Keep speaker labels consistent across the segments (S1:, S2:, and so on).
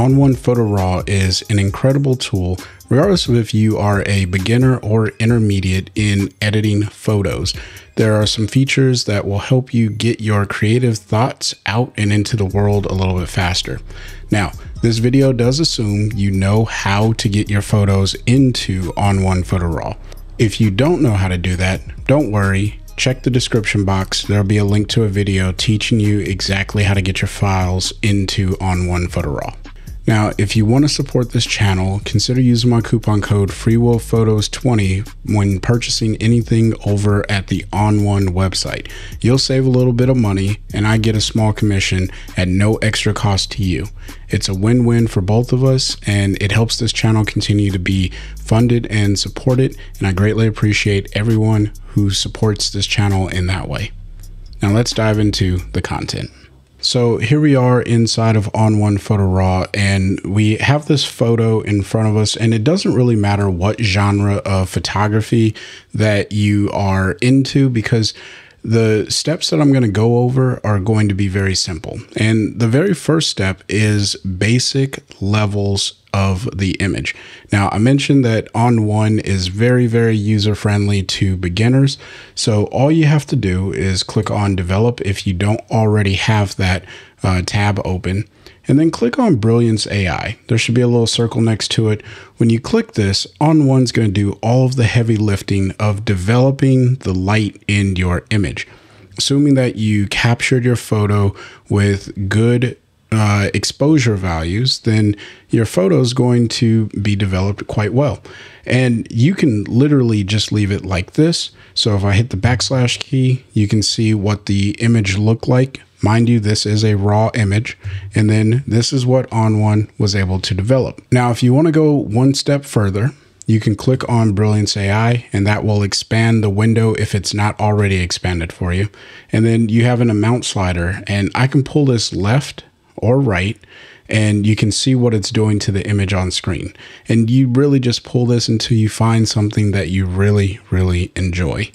S1: ON1 Photo Raw is an incredible tool, regardless of if you are a beginner or intermediate in editing photos. There are some features that will help you get your creative thoughts out and into the world a little bit faster. Now, this video does assume you know how to get your photos into ON1 Photo Raw. If you don't know how to do that, don't worry check the description box. There'll be a link to a video teaching you exactly how to get your files into ON1 Photo Raw. Now, if you want to support this channel, consider using my coupon code FreeWillPhotos20 when purchasing anything over at the ON1 website. You'll save a little bit of money and I get a small commission at no extra cost to you. It's a win-win for both of us and it helps this channel continue to be funded and supported and I greatly appreciate everyone who supports this channel in that way. Now let's dive into the content. So here we are inside of ON1 Photo Raw and we have this photo in front of us and it doesn't really matter what genre of photography that you are into because the steps that I'm going to go over are going to be very simple. And the very first step is basic levels of the image. Now, I mentioned that ON1 is very, very user friendly to beginners. So all you have to do is click on develop if you don't already have that uh, tab open and then click on Brilliance AI. There should be a little circle next to it. When you click this, ON1's going to do all of the heavy lifting of developing the light in your image. Assuming that you captured your photo with good uh, exposure values, then your photo is going to be developed quite well. And you can literally just leave it like this. So if I hit the backslash key, you can see what the image looked like Mind you, this is a raw image, and then this is what ON1 was able to develop. Now, if you want to go one step further, you can click on Brilliance AI and that will expand the window if it's not already expanded for you. And then you have an amount slider and I can pull this left or right and you can see what it's doing to the image on screen. And you really just pull this until you find something that you really, really enjoy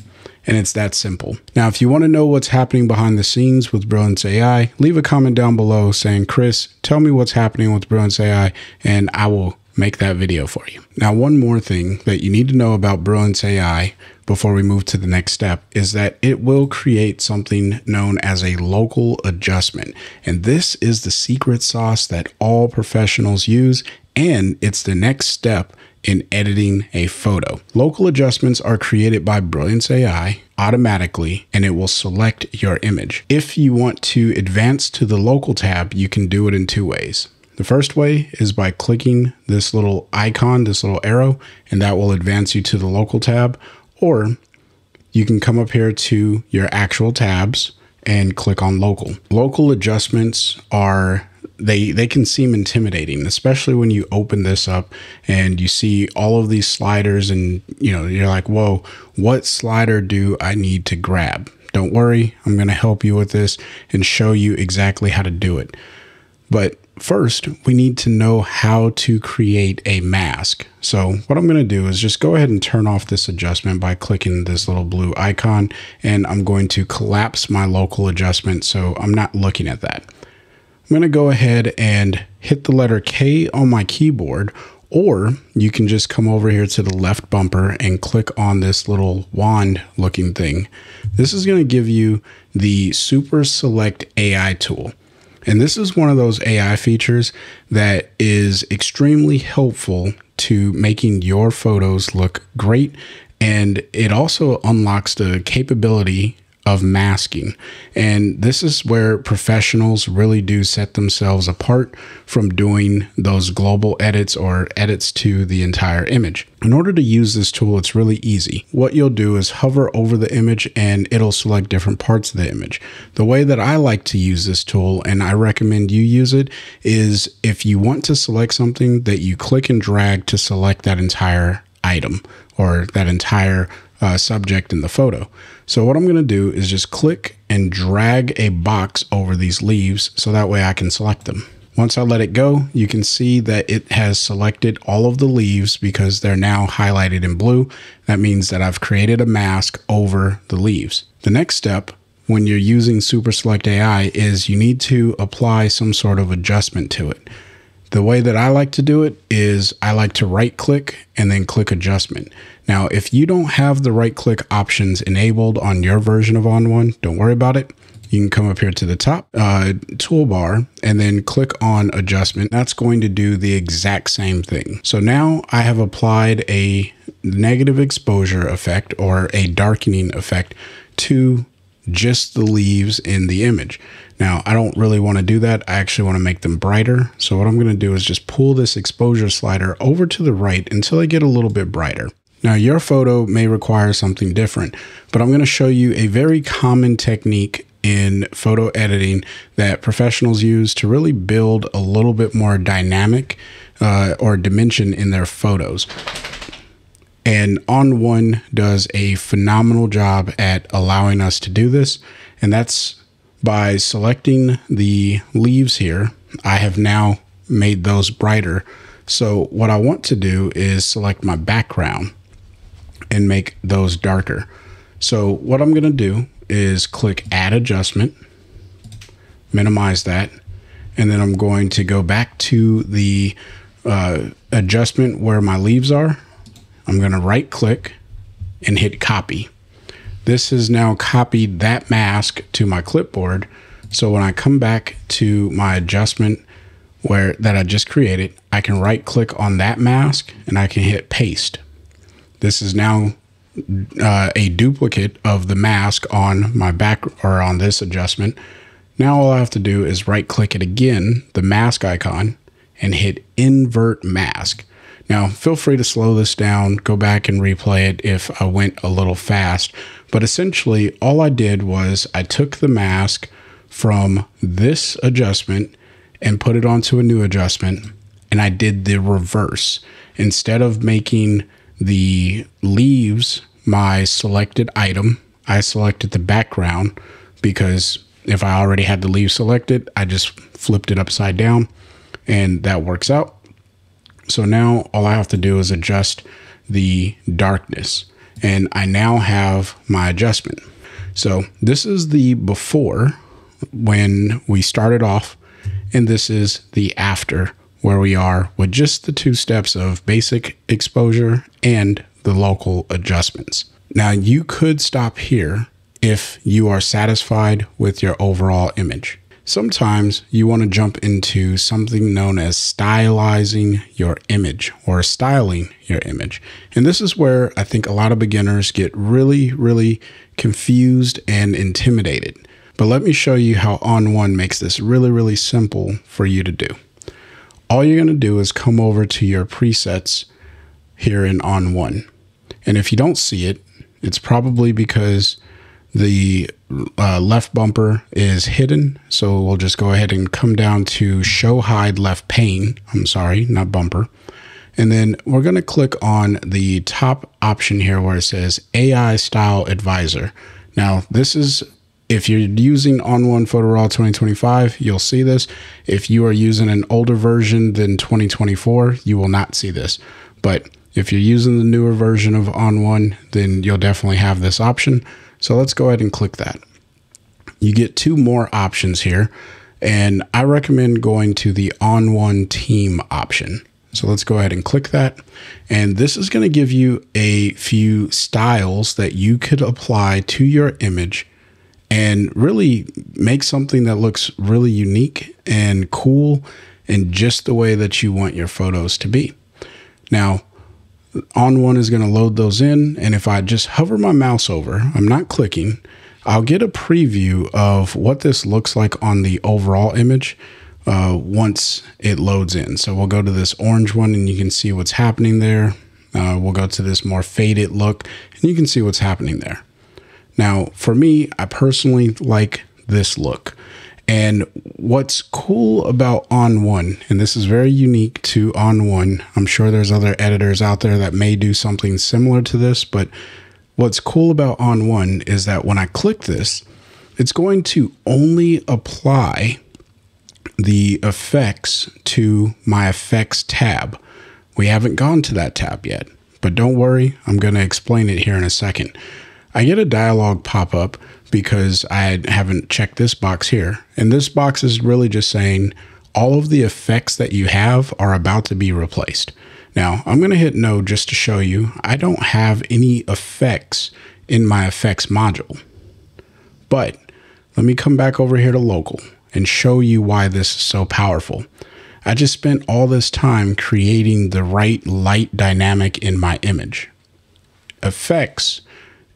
S1: and it's that simple. Now, if you want to know what's happening behind the scenes with Brilliance AI, leave a comment down below saying, Chris, tell me what's happening with Brilliance AI, and I will make that video for you. Now, one more thing that you need to know about Brilliance AI before we move to the next step is that it will create something known as a local adjustment. And this is the secret sauce that all professionals use, and it's the next step in editing a photo. Local adjustments are created by Brilliance AI automatically and it will select your image. If you want to advance to the local tab, you can do it in two ways. The first way is by clicking this little icon, this little arrow, and that will advance you to the local tab. Or you can come up here to your actual tabs and click on local. Local adjustments are they they can seem intimidating, especially when you open this up and you see all of these sliders and you know, you're like, "Whoa, what slider do I need to grab?" Don't worry, I'm going to help you with this and show you exactly how to do it. But first, we need to know how to create a mask. So what I'm going to do is just go ahead and turn off this adjustment by clicking this little blue icon and I'm going to collapse my local adjustment so I'm not looking at that. I'm going to go ahead and hit the letter K on my keyboard, or you can just come over here to the left bumper and click on this little wand looking thing. This is going to give you the Super Select AI tool. And this is one of those AI features that is extremely helpful to making your photos look great. And it also unlocks the capability of masking. And this is where professionals really do set themselves apart from doing those global edits or edits to the entire image. In order to use this tool, it's really easy. What you'll do is hover over the image and it'll select different parts of the image. The way that I like to use this tool, and I recommend you use it, is if you want to select something that you click and drag to select that entire item or that entire uh, subject in the photo. So what I'm going to do is just click and drag a box over these leaves so that way I can select them. Once I let it go, you can see that it has selected all of the leaves because they're now highlighted in blue. That means that I've created a mask over the leaves. The next step when you're using Super Select AI is you need to apply some sort of adjustment to it. The way that I like to do it is I like to right click and then click adjustment. Now, if you don't have the right click options enabled on your version of ON1, don't worry about it. You can come up here to the top uh, toolbar and then click on adjustment. That's going to do the exact same thing. So now I have applied a negative exposure effect or a darkening effect to just the leaves in the image. Now, I don't really want to do that. I actually want to make them brighter. So what I'm going to do is just pull this exposure slider over to the right until I get a little bit brighter. Now, your photo may require something different, but I'm going to show you a very common technique in photo editing that professionals use to really build a little bit more dynamic uh, or dimension in their photos. And On1 does a phenomenal job at allowing us to do this. And that's by selecting the leaves here. I have now made those brighter. So what I want to do is select my background and make those darker. So what I'm going to do is click add adjustment, minimize that, and then I'm going to go back to the uh, adjustment where my leaves are I'm going to right click and hit copy. This has now copied that mask to my clipboard. So when I come back to my adjustment where that I just created, I can right click on that mask and I can hit paste. This is now uh, a duplicate of the mask on my back or on this adjustment. Now all I have to do is right click it again, the mask icon, and hit invert mask. Now, feel free to slow this down, go back and replay it if I went a little fast. But essentially, all I did was I took the mask from this adjustment and put it onto a new adjustment, and I did the reverse. Instead of making the leaves my selected item, I selected the background because if I already had the leaves selected, I just flipped it upside down and that works out. So now all I have to do is adjust the darkness and I now have my adjustment. So this is the before when we started off and this is the after where we are with just the two steps of basic exposure and the local adjustments. Now you could stop here if you are satisfied with your overall image. Sometimes you want to jump into something known as stylizing your image or styling your image. And this is where I think a lot of beginners get really, really confused and intimidated. But let me show you how On1 makes this really, really simple for you to do. All you're going to do is come over to your presets here in On1. And if you don't see it, it's probably because the uh, left bumper is hidden. So we'll just go ahead and come down to show hide left pane. I'm sorry, not bumper. And then we're going to click on the top option here where it says AI Style Advisor. Now, this is if you're using On1 Photo Raw 2025, you'll see this. If you are using an older version than 2024, you will not see this. But if you're using the newer version of On1, then you'll definitely have this option. So let's go ahead and click that. You get two more options here, and I recommend going to the On1 team option. So let's go ahead and click that. And this is going to give you a few styles that you could apply to your image and really make something that looks really unique and cool in just the way that you want your photos to be. Now, on1 is going to load those in. And if I just hover my mouse over, I'm not clicking, I'll get a preview of what this looks like on the overall image uh, once it loads in. So we'll go to this orange one and you can see what's happening there. Uh, we'll go to this more faded look and you can see what's happening there. Now, for me, I personally like this look. And what's cool about On1, and this is very unique to On1, I'm sure there's other editors out there that may do something similar to this, but what's cool about On1 is that when I click this, it's going to only apply the effects to my effects tab. We haven't gone to that tab yet, but don't worry, I'm going to explain it here in a second. I get a dialog pop up because I haven't checked this box here. And this box is really just saying all of the effects that you have are about to be replaced. Now, I'm going to hit no just to show you I don't have any effects in my effects module. But let me come back over here to local and show you why this is so powerful. I just spent all this time creating the right light dynamic in my image. Effects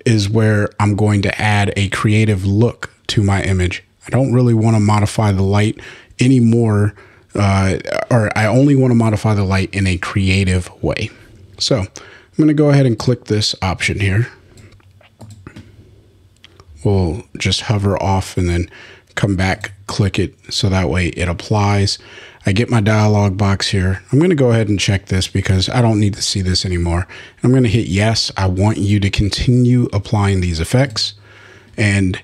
S1: is where I'm going to add a creative look to my image. I don't really want to modify the light anymore, uh, or I only want to modify the light in a creative way. So I'm going to go ahead and click this option here. We'll just hover off and then come back, click it so that way it applies. I get my dialog box here. I'm going to go ahead and check this because I don't need to see this anymore. I'm going to hit yes. I want you to continue applying these effects. And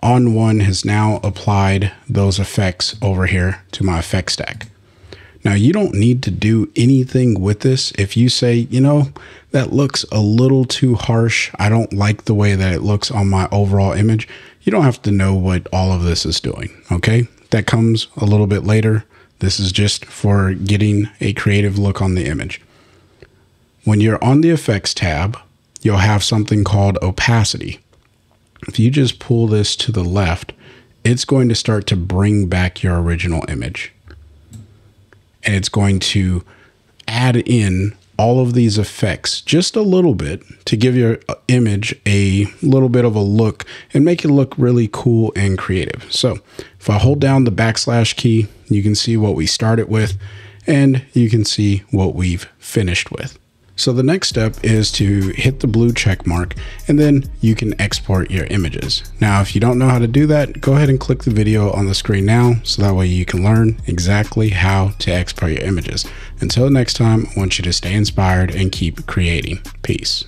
S1: ON1 has now applied those effects over here to my effect stack. Now, you don't need to do anything with this. If you say, you know, that looks a little too harsh, I don't like the way that it looks on my overall image, you don't have to know what all of this is doing, okay? That comes a little bit later. This is just for getting a creative look on the image. When you're on the effects tab, you'll have something called opacity. If you just pull this to the left, it's going to start to bring back your original image. And it's going to add in all of these effects just a little bit to give your uh, image a little bit of a look and make it look really cool and creative. So if I hold down the backslash key, you can see what we started with and you can see what we've finished with. So the next step is to hit the blue check mark and then you can export your images. Now, if you don't know how to do that, go ahead and click the video on the screen now so that way you can learn exactly how to export your images. Until next time, I want you to stay inspired and keep creating. Peace.